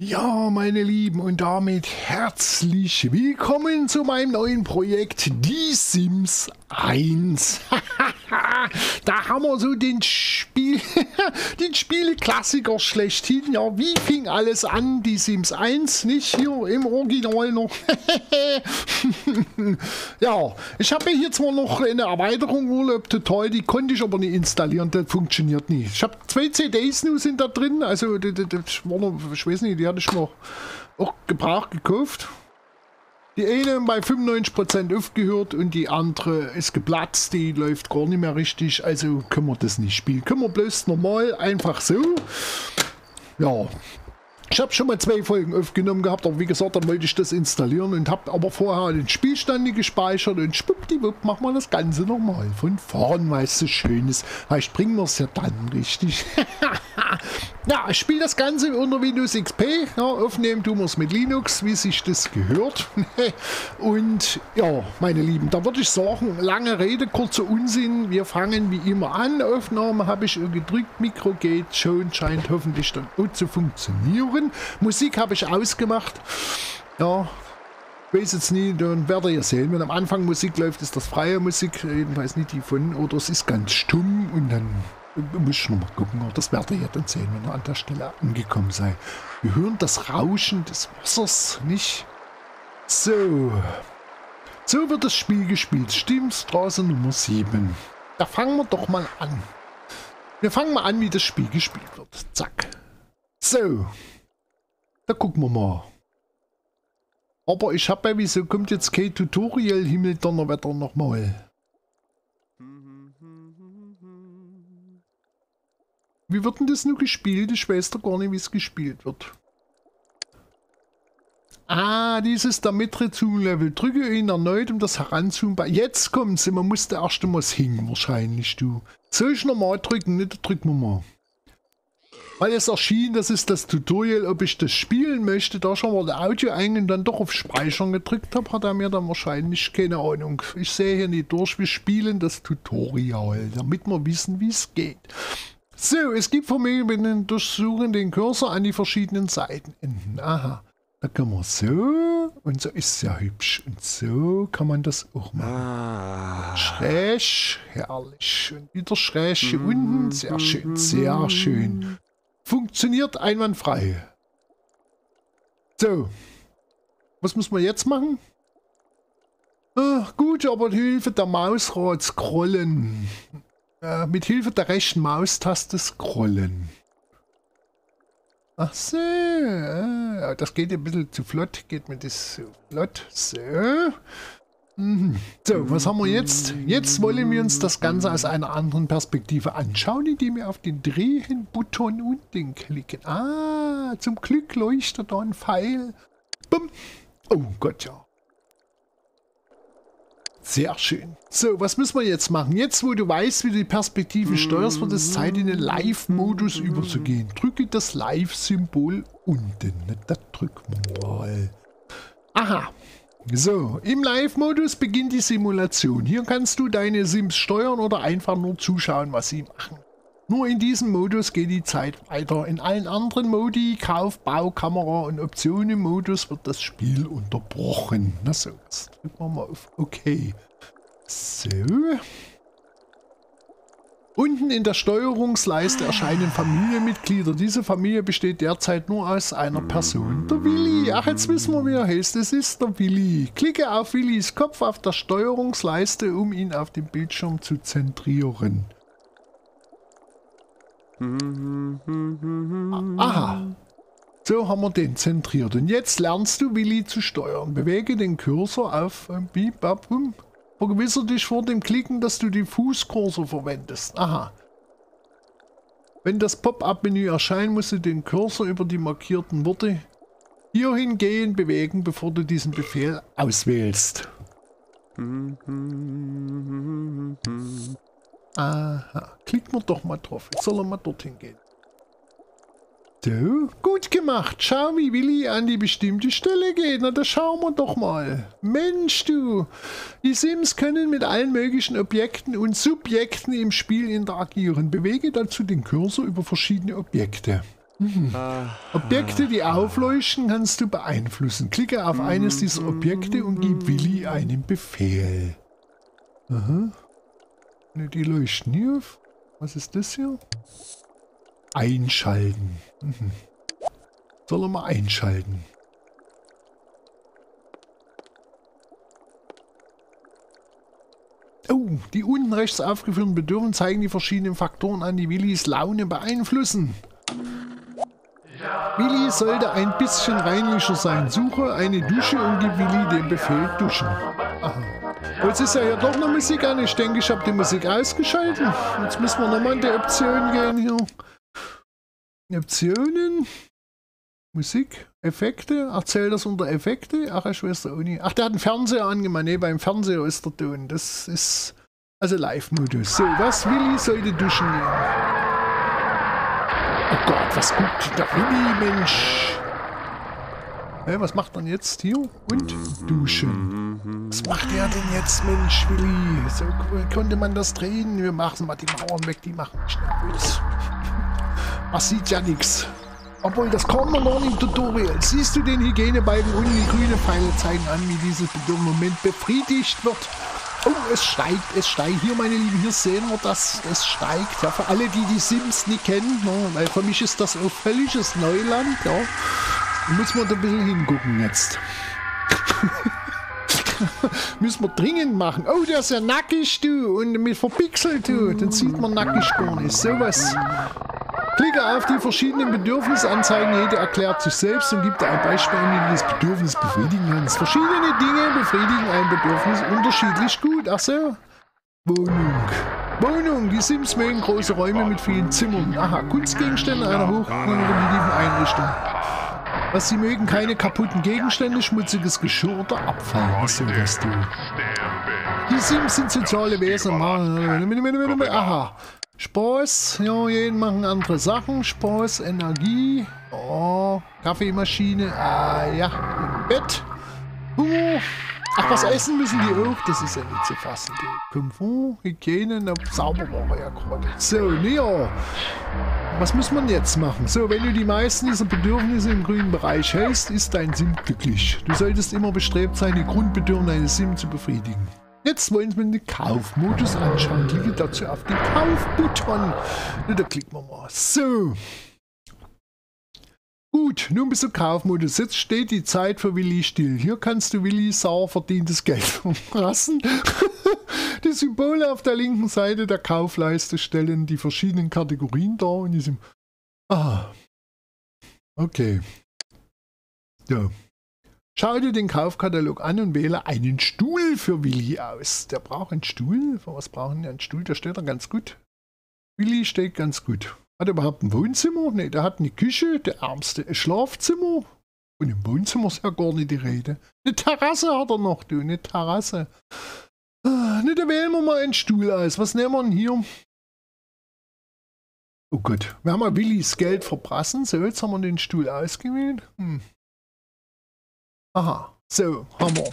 Ja, meine Lieben, und damit herzlich willkommen zu meinem neuen Projekt, Die Sims 1. da haben wir so den Spiel, den Spieleklassiker schlechthin. Ja, wie fing alles an? Die Sims 1, nicht hier im Original noch. ja, ich habe hier zwar noch eine Erweiterung Urlaub total, die konnte ich aber nicht installieren, das funktioniert nicht. Ich habe zwei CDs nur sind da drin, also das, das war noch, ich weiß nicht, die hatte ich noch auch gebraucht gekauft. Die eine bei 95% aufgehört und die andere ist geplatzt, die läuft gar nicht mehr richtig, also können wir das nicht spielen. Können wir bloß normal, einfach so. Ja, ich habe schon mal zwei Folgen aufgenommen gehabt, aber wie gesagt, dann wollte ich das installieren und habe aber vorher den Spielstand gespeichert und schwuppdiwupp machen wir das Ganze nochmal von vorn, weil es so schön ist. Vielleicht bringen wir es ja dann richtig. Ja, ich spiele das Ganze unter Windows XP. Ja, aufnehmen tun wir es mit Linux, wie sich das gehört. Und ja, meine Lieben, da würde ich sagen, lange Rede, kurzer Unsinn. Wir fangen wie immer an. Aufnahme habe ich gedrückt, Mikro geht schon, scheint hoffentlich dann gut zu funktionieren. Musik habe ich ausgemacht. Ja, weiß jetzt nie, dann werdet ihr sehen. Wenn am Anfang Musik läuft, ist das freie Musik, jedenfalls nicht die von, oder es ist ganz stumm und dann muss ich noch mal gucken, das werdet ihr dann sehen, wenn ihr an der Stelle angekommen seid. Wir hören das Rauschen des Wassers, nicht? So. So wird das Spiel gespielt. Stimmstraße Nummer 7. Da fangen wir doch mal an. Wir fangen mal an, wie das Spiel gespielt wird. Zack. So. Da gucken wir mal. Aber ich habe ja, wieso kommt jetzt kein Tutorial Himmel Donnerwetter nochmal? Wie wird denn das nur gespielt? Ich weiß doch gar nicht, wie es gespielt wird. Ah, dieses damit Zoom-Level. Drücke ihn erneut, um das heranzoomen. Jetzt kommt sie. Man musste erst einmal hingen, wahrscheinlich, du. Soll ich normal drücken? Nicht, drücken wir mal. Weil es erschien, das ist das Tutorial, ob ich das spielen möchte. Da schon mal der Audio-Eingang dann doch auf Speichern gedrückt habe, hat er mir dann wahrscheinlich keine Ahnung. Ich sehe hier nicht durch. Wir spielen das Tutorial, damit wir wissen, wie es geht. So, es gibt Familien durchsuchen den Cursor an die verschiedenen Seitenenden. Aha. Da kann man so und so ist sehr hübsch. Und so kann man das auch machen. Ah. Schräg, herrlich. Und wieder schräg hier unten. Sehr schön, sehr schön. Funktioniert einwandfrei. So. Was muss man jetzt machen? Ah, gut, aber Hilfe der Mausrad scrollen. Äh, mit Hilfe der rechten Maustaste scrollen. Ach so, äh, das geht ein bisschen zu flott, geht mir das so flott. So. Mhm. So, was haben wir jetzt? Jetzt wollen wir uns das Ganze aus einer anderen Perspektive anschauen, indem wir auf den Drehen-Button unten klicken. Ah, zum Glück leuchtet da ein Pfeil. Bumm. Oh Gott, ja. Sehr schön. So, was müssen wir jetzt machen? Jetzt, wo du weißt, wie du die Perspektive steuerst, wird es Zeit, in den Live-Modus überzugehen. Drücke das Live-Symbol unten. Das drücken wir mal. Aha. So, im Live-Modus beginnt die Simulation. Hier kannst du deine Sims steuern oder einfach nur zuschauen, was sie machen. Nur in diesem Modus geht die Zeit weiter. In allen anderen Modi, Kauf, Bau, Kamera und Optionen Modus wird das Spiel unterbrochen. Na so, jetzt drücken wir mal auf OK. So. Unten in der Steuerungsleiste erscheinen Familienmitglieder. Diese Familie besteht derzeit nur aus einer Person. Der Willi. Ach, jetzt wissen wir, wie er heißt. Es ist der Willi. Klicke auf Willis Kopf auf der Steuerungsleiste, um ihn auf dem Bildschirm zu zentrieren. Aha. So haben wir den zentriert. Und jetzt lernst du Willi zu steuern. Bewege den Cursor auf Bibabum. Vergewissere dich vor dem Klicken, dass du den Fußkursor verwendest. Aha. Wenn das Pop-up-Menü erscheint, musst du den Cursor über die markierten Worte hierhin gehen, bewegen, bevor du diesen Befehl auswählst. Aha, klicken wir doch mal drauf. Jetzt soll er mal dorthin gehen. So, gut gemacht. Schau, wie Willi an die bestimmte Stelle geht. Na, das schauen wir doch mal. Mensch, du. Die Sims können mit allen möglichen Objekten und Subjekten im Spiel interagieren. Bewege dazu den Cursor über verschiedene Objekte. Mhm. Objekte, die aufleuchten, kannst du beeinflussen. Klicke auf eines dieser Objekte und gib Willi einen Befehl. Aha. Die leuchten hier. Was ist das hier? Einschalten. Mhm. Soll er mal einschalten. Oh, die unten rechts aufgeführten Bedürfnisse zeigen die verschiedenen Faktoren an, die Willis Laune beeinflussen. Willi sollte ein bisschen reinlicher sein. Suche eine Dusche und gib Willi den Befehl duschen. Aha. Jetzt ist ja hier doch noch Musik an. Ich denke, ich habe die Musik ausgeschaltet. Jetzt müssen wir nochmal in die Optionen gehen hier. Optionen. Musik, Effekte. Erzählt das unter Effekte. Ach, auch nicht. Ach, der hat einen Fernseher angemacht. Ne, beim Fernseher ist der Ton. Das ist also Live-Modus. So, was Willi sollte duschen gehen. Oh Gott, was guckt der Willi, Mensch? Hey, was macht er jetzt hier? Und duschen. Was macht er denn jetzt, Mensch, Willi? So konnte man das drehen. Wir machen mal die Mauern weg, die machen mich nervös. Man sieht ja nichts. Obwohl, das kommt noch im Tutorial. Siehst du den Hygienebalken unten? Die grüne Pfeile zeigen an, wie dieses Moment befriedigt wird. Oh, es steigt, es steigt. Hier, meine Lieben, hier sehen wir, dass es steigt. Ja, für alle, die die Sims nicht kennen, ne, weil für mich ist das auch völliges Neuland. Ja. Muss man da ein bisschen hingucken jetzt. Müssen wir dringend machen. Oh, der ist ja nackig, du. Und mit verpixelt, du. Dann sieht man nackig gar nicht. Sowas. Klicke auf die verschiedenen Bedürfnisanzeigen. Jede erklärt sich selbst und gibt ein Beispiel, wie du das Bedürfnis befriedigen kannst. Verschiedene Dinge befriedigen ein Bedürfnis unterschiedlich gut. Ach so. Wohnung. Wohnung. Die Sims mögen große Räume mit vielen Zimmern. Aha, Kunstgegenstände einer hochqualitativen Einrichtung. Was sie mögen, keine kaputten Gegenstände, schmutziges Geschirr oder Abfall. Was soll das tun? Die Sims sind soziale Wesen. Aha. Spaß, ja, jeden machen andere Sachen. Spaß, Energie, oh, Kaffeemaschine, ah ja, Bett, Hunger. Ach, was essen müssen die auch? Das ist ja nicht zu fassen. Die Komfort, Hygiene, na, sauber war ja gerade. So, ja. Was muss man jetzt machen? So, wenn du die meisten dieser Bedürfnisse im grünen Bereich hältst, ist dein Sim glücklich. Du solltest immer bestrebt sein, die Grundbedürfnisse deines Sim zu befriedigen. Jetzt wollen wir den Kaufmodus anschauen. Klicke dazu auf den Kaufbutton. Da klicken wir mal. So. Gut, nun bist du Kaufmodus. Jetzt steht die Zeit für Willi still. Hier kannst du Willi sauer verdientes Geld verprassen. die Symbole auf der linken Seite der Kaufleiste stellen die verschiedenen Kategorien dar. In diesem ah. Okay. Ja. Schau dir den Kaufkatalog an und wähle einen Stuhl für Willi aus. Der braucht einen Stuhl. Was brauchen wir einen Stuhl? Der steht da ganz gut. Willi steht ganz gut. Hat er überhaupt ein Wohnzimmer? Ne, der hat eine Küche, der ärmste ein Schlafzimmer. Und im Wohnzimmer ist ja gar nicht die Rede. Eine Terrasse hat er noch, du, eine Terrasse. Ne, da wählen wir mal einen Stuhl aus. Was nehmen wir denn hier? Oh Gott, wir haben mal Willis Geld verprassen. So, jetzt haben wir den Stuhl ausgewählt. Hm. Aha, so, haben wir.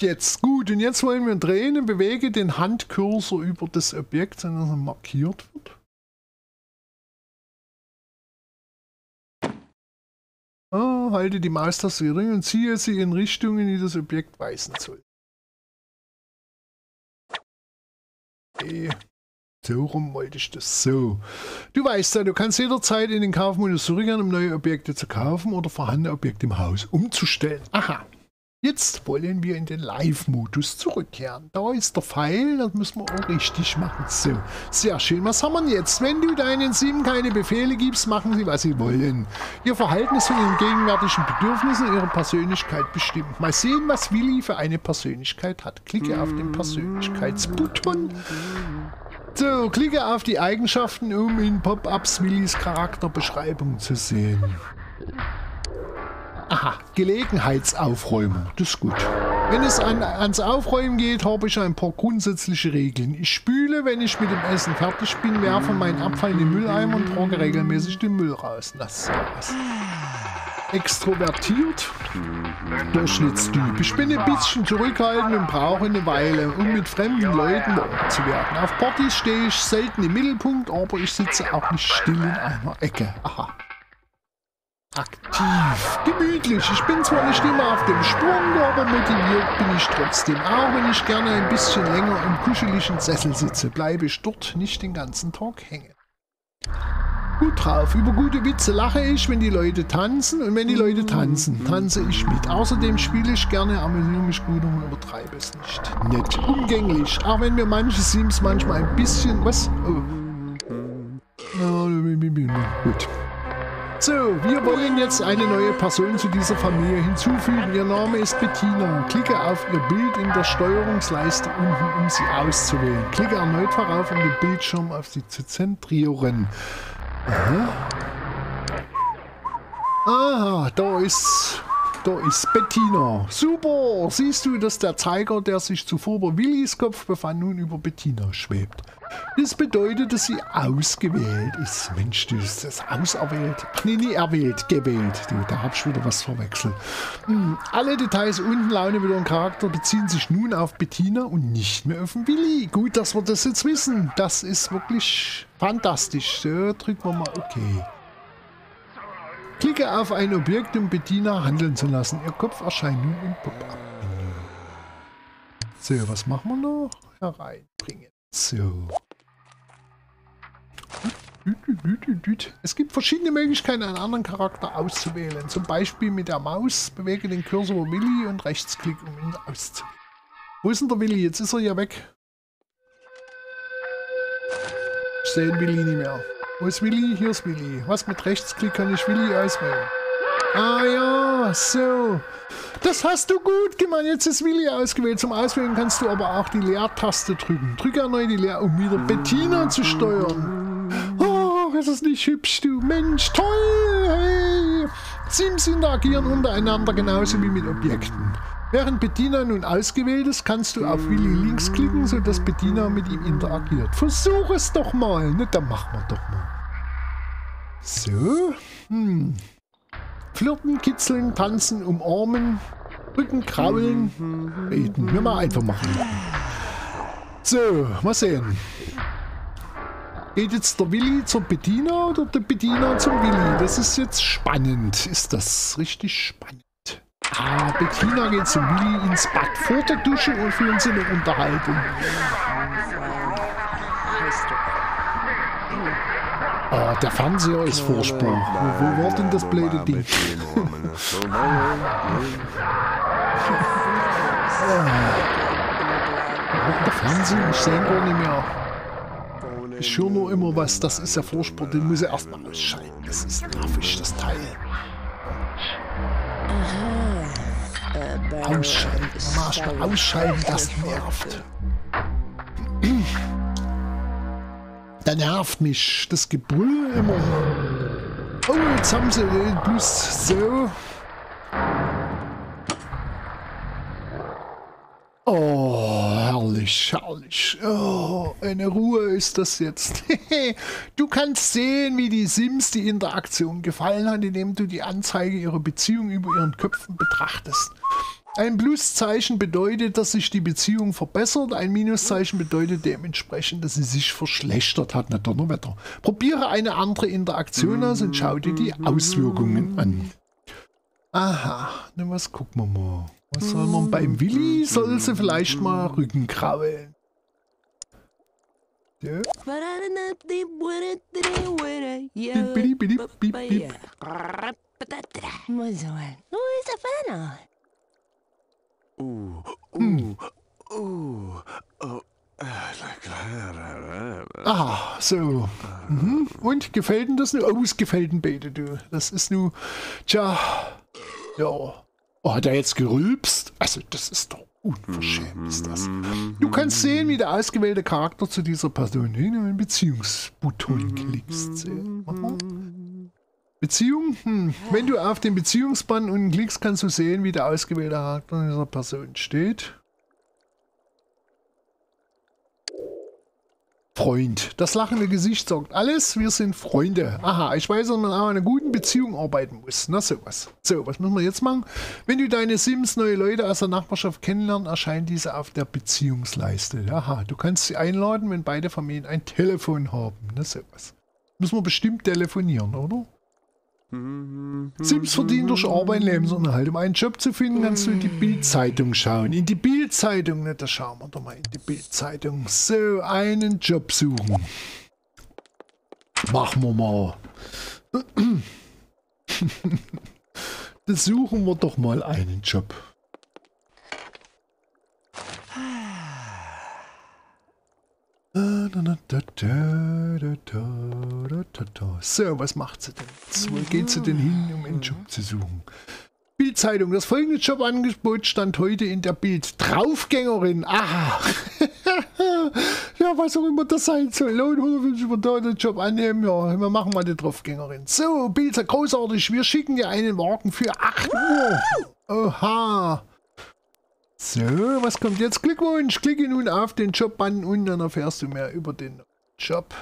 Jetzt, gut, und jetzt wollen wir drehen und bewege den Handcursor über das Objekt, so dass er markiert wird. Ah, halte die Maustaste gering und ziehe sie in Richtungen, die das Objekt weisen soll. Okay. So rum wollte ich das. So. Du weißt ja, du kannst jederzeit in den Kaufmodus zurückgehen, um neue Objekte zu kaufen oder vorhandene Objekte im Haus umzustellen. Aha. Jetzt wollen wir in den Live-Modus zurückkehren. Da ist der Pfeil, das müssen wir auch richtig machen. So, sehr schön. Was haben wir jetzt? Wenn du deinen Sim keine Befehle gibst, machen sie, was sie wollen. Ihr Verhalten ist von ihren gegenwärtigen Bedürfnissen ihrer Persönlichkeit bestimmt. Mal sehen, was Willi für eine Persönlichkeit hat. Klicke auf den Persönlichkeitsbutton. So, klicke auf die Eigenschaften, um in Pop-ups Willis Charakterbeschreibung zu sehen. Aha, Gelegenheitsaufräumen, das ist gut. Wenn es an, ans Aufräumen geht, habe ich ein paar grundsätzliche Regeln. Ich spüle, wenn ich mit dem Essen fertig bin, werfe meinen Abfall in den Mülleimer und trage regelmäßig den Müll raus. Das ist was extrovertiert, Durchschnittstyp. Ich bin ein bisschen zurückhaltend und brauche eine Weile, um mit fremden Leuten warm zu werden. Auf Partys stehe ich selten im Mittelpunkt, aber ich sitze auch nicht still in einer Ecke. Aha. Aktiv, gemütlich. Ich bin zwar nicht immer auf dem Sprung, aber motiviert bin ich trotzdem. Auch wenn ich gerne ein bisschen länger im kuscheligen Sessel sitze, bleibe ich dort nicht den ganzen Tag hängen. Gut drauf. Über gute Witze lache ich, wenn die Leute tanzen und wenn die Leute tanzen, tanze ich mit. Außerdem spiele ich gerne, amüsiere mich gut und übertreibe es nicht. Nett, umgänglich, auch wenn mir manche Sims manchmal ein bisschen... Was? Oh. Gut. So, wir wollen jetzt eine neue Person zu dieser Familie hinzufügen. Ihr Name ist Bettina. Klicke auf ihr Bild in der Steuerungsleiste unten, um sie auszuwählen. Klicke erneut darauf, um den Bildschirm auf sie zu zentrieren. Aha. Aha, da ist da ist Bettina. Super! Siehst du, dass der Zeiger, der sich zuvor über Willis Kopf befand, nun über Bettina schwebt. Das bedeutet, dass sie ausgewählt ist. Mensch, du ist das auserwählt. Nee, nie erwählt, gewählt. Du, da hab ich wieder was verwechselt. Hm, alle Details unten, Laune wieder und Charakter beziehen sich nun auf Bettina und nicht mehr auf Willi. Gut, dass wir das jetzt wissen. Das ist wirklich fantastisch. So, drücken wir mal okay. Klicke auf ein Objekt, um Bettina handeln zu lassen. Ihr Kopf erscheint nun im Pop-up-Menü. So, was machen wir noch? Hereinbringen. So. Es gibt verschiedene Möglichkeiten, einen anderen Charakter auszuwählen. Zum Beispiel mit der Maus bewege den Cursor über Willi und Rechtsklick, um ihn auszuwählen. Wo ist denn der Willi? Jetzt ist er ja weg. Ich sehe den Willi nicht mehr. Wo ist Willi? Hier ist Willi. Was mit Rechtsklick kann ich Willi auswählen? Ah ja, so. Das hast du gut gemacht. Jetzt ist Willi ausgewählt. Zum Auswählen kannst du aber auch die Leertaste drücken. Drücke erneut die Leer, um wieder Bettina zu steuern. Oh, ist das nicht hübsch, du Mensch. Toll, hey. Sims interagieren untereinander genauso wie mit Objekten. Während Bettina nun ausgewählt ist, kannst du auf Willi links klicken, sodass Bettina mit ihm interagiert. Versuch es doch mal. Ne, dann machen wir doch mal. So. Hm. Flirten, kitzeln, tanzen, umarmen, Rücken kraulen, beten. Wir mal einfach machen. So, mal sehen. Geht jetzt der Willi zur Bettina oder der Bettina zum Willi? Das ist jetzt spannend. Ist das richtig spannend? Ah, Bettina geht zum Willi ins Bad vor der Dusche und führen sie eine Unterhaltung. Oh, der Fernseher ist furchtbar. Wo, wo war denn das blöde Ding? der Fernseher, ich sehe ihn gar nicht mehr. Ich höre nur immer was, das ist ja furchtbar, den muss ich erstmal ausschalten. Das ist nervig, das Teil. Ausschalten, mal ausschalten, das nervt. Da nervt mich das Gebrüll immer. Oh, jetzt haben sie den Plus so. Oh, herrlich, herrlich. Oh, eine Ruhe ist das jetzt. du kannst sehen, wie die Sims die Interaktion gefallen hat, indem du die Anzeige ihrer Beziehung über ihren Köpfen betrachtest. Ein Pluszeichen bedeutet, dass sich die Beziehung verbessert. Ein Minuszeichen bedeutet dementsprechend, dass sie sich verschlechtert hat. Na Donnerwetter. Probiere eine andere Interaktion aus und schau dir die Auswirkungen an. Aha, na was gucken wir mal. Was soll man beim Willi? Soll sie vielleicht mal Rücken kraulen? Ja. Bip, bip, bip. Hm. Ah, so. Mhm. Und gefällt Ihnen das nur? Oh, es gefällt beide, du. Das ist nur, tja, ja. Oh, hat er jetzt gerülpst? Also, das ist doch unverschämt, ist das. Du kannst sehen, wie der ausgewählte Charakter zu dieser Person in einen Beziehungsbutton klickst. Beziehung? Hm. Wenn du auf den Beziehungsband unten klickst, kannst du sehen, wie der ausgewählte Charakter dieser Person steht. Freund. Das lachende Gesicht sagt alles, wir sind Freunde. Aha, ich weiß, dass man auch an einer guten Beziehung arbeiten muss. Na sowas. So, was müssen wir jetzt machen? Wenn du deine Sims neue Leute aus der Nachbarschaft kennenlernen, erscheinen diese auf der Beziehungsleiste. Aha, du kannst sie einladen, wenn beide Familien ein Telefon haben. Na sowas. Müssen wir bestimmt telefonieren, oder? Sims verdient durch Arbeit Lebensunterhalt. Um einen Job zu finden, kannst du in die Bildzeitung schauen. In die Bildzeitung, ne, da schauen wir doch mal in die Bildzeitung. So, einen Job suchen. Machen wir mal. da suchen wir doch mal einen Job. So, was macht sie denn? Wo geht sie denn hin, um einen Job zu suchen? Bildzeitung. Das folgende Jobangebot stand heute in der Bild. Draufgängerin. Aha. ja, was auch immer das sein soll. Lohn 150 über den Job annehmen. Ja, wir machen mal die Draufgängerin. So, Bild, großartig. Wir schicken dir einen Wagen für 8 Uhr. Oha. So, was kommt jetzt? Glückwunsch! Klicke nun auf den Jobbutton und dann erfährst du mehr über den Job.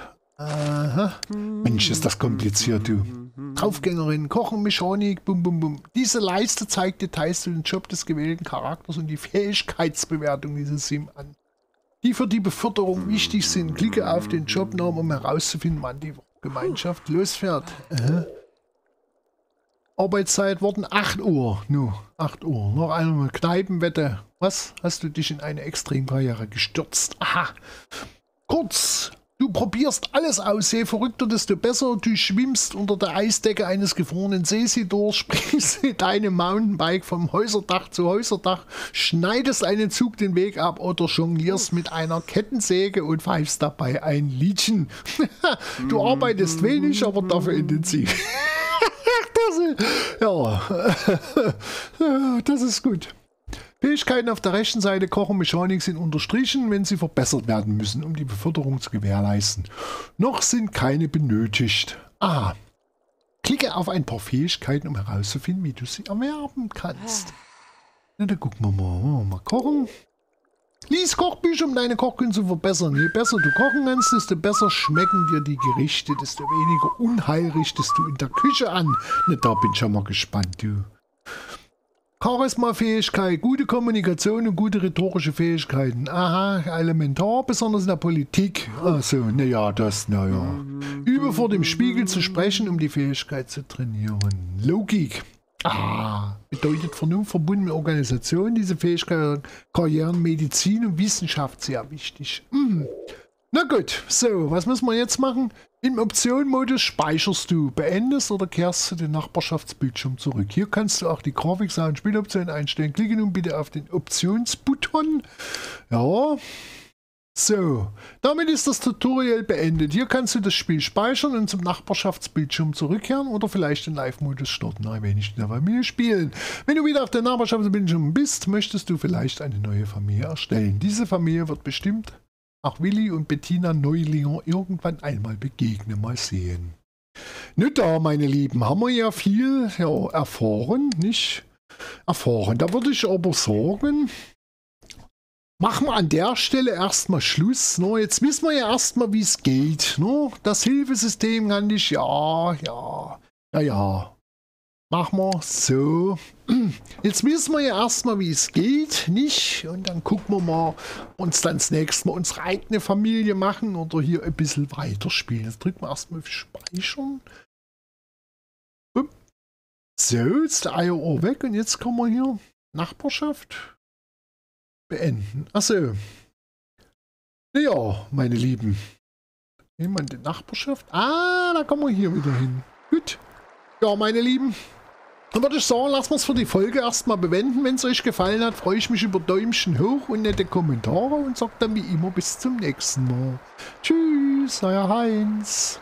Aha. Mensch, ist das kompliziert, du. Draufgängerin, Kochen, Mechanik, bum bum bum. Diese Leiste zeigt Details zu dem Job des gewählten Charakters und die Fähigkeitsbewertung dieses Sim an, die für die Beförderung wichtig sind. Klicke auf den Jobnamen, um herauszufinden, wann die Gemeinschaft losfährt. Aha. Arbeitszeit wurden 8 Uhr. Nu, 8 Uhr. Noch eine Kneipenwette. Was? Hast du dich in eine Extremkarriere gestürzt? Aha. Kurz, du probierst alles aus. Je verrückter, desto besser. Du schwimmst unter der Eisdecke eines gefrorenen Sees durch, springst mit deinem Mountainbike vom Häuserdach zu Häuserdach, schneidest einen Zug den Weg ab oder jonglierst mit einer Kettensäge und pfeifst dabei ein Liedchen. du arbeitest wenig, aber dafür intensiv. ja, das ist gut. Fähigkeiten auf der rechten Seite Kochen Mechanik sind unterstrichen, wenn sie verbessert werden müssen, um die Beförderung zu gewährleisten. Noch sind keine benötigt. Ah, klicke auf ein paar Fähigkeiten, um herauszufinden, wie du sie erwerben kannst. Na, dann gucken wir mal. Mal kochen. Lies Kochbücher, um deine Kochkünste zu verbessern. Je besser du kochen kannst, desto besser schmecken dir die Gerichte, desto weniger Unheil richtest du in der Küche an. Na, da bin ich schon mal gespannt, du. Charisma-Fähigkeit, gute Kommunikation und gute rhetorische Fähigkeiten. Aha, elementar, besonders in der Politik. Achso, naja, das, naja. Übe vor dem Spiegel zu sprechen, um die Fähigkeit zu trainieren. Logik. Ah, bedeutet Vernunft verbunden mit Organisation. Diese Fähigkeit, Karrieren, Medizin und Wissenschaft sehr wichtig. Mhm. Na gut, so, was müssen wir jetzt machen? Im Option-Modus speicherst du, beendest oder kehrst du den Nachbarschaftsbildschirm zurück. Hier kannst du auch die Grafik, Sound, Spieloptionen einstellen. Klicke nun bitte auf den Optionsbutton. Ja, so, damit ist das Tutorial beendet. Hier kannst du das Spiel speichern und zum Nachbarschaftsbildschirm zurückkehren oder vielleicht den Live-Modus starten, ein wenig in der Familie spielen. Wenn du wieder auf der Nachbarschaftsbildschirm bist, möchtest du vielleicht eine neue Familie erstellen. Diese Familie wird bestimmt auch Willi und Bettina Neulinger irgendwann einmal begegnen. Mal sehen. Da, meine Lieben, haben wir ja viel ja, erfahren, nicht? Erfahren. Da würde ich aber sagen, Machen wir an der Stelle erstmal Schluss. No, jetzt wissen wir ja erstmal, wie es geht. No, das Hilfesystem kann ich, ja, ja, ja, ja. Machen wir so. Jetzt wissen wir ja erstmal, wie es geht, nicht? Und dann gucken wir mal, uns dann das nächste Mal unsere eigene Familie machen oder hier ein bisschen weiterspielen. Jetzt drücken wir erstmal auf Speichern. So, jetzt der Eierohr weg und jetzt kommen wir hier Nachbarschaft beenden. Achso. Ja, meine Lieben. Jemand in Nachbarschaft? Ah, da kommen wir hier wieder hin. Gut. Ja, meine Lieben. Dann würde ich sagen, lassen wir es für die Folge erstmal bewenden. Wenn es euch gefallen hat, freue ich mich über Däumchen hoch und nette Kommentare und sage dann wie immer bis zum nächsten Mal. Tschüss, euer Heinz.